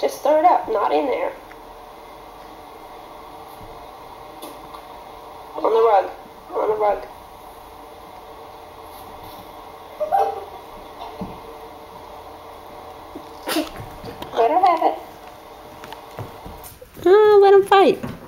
Just throw it up, not in there. On the rug. On the rug. Let her have it. Oh, let him fight.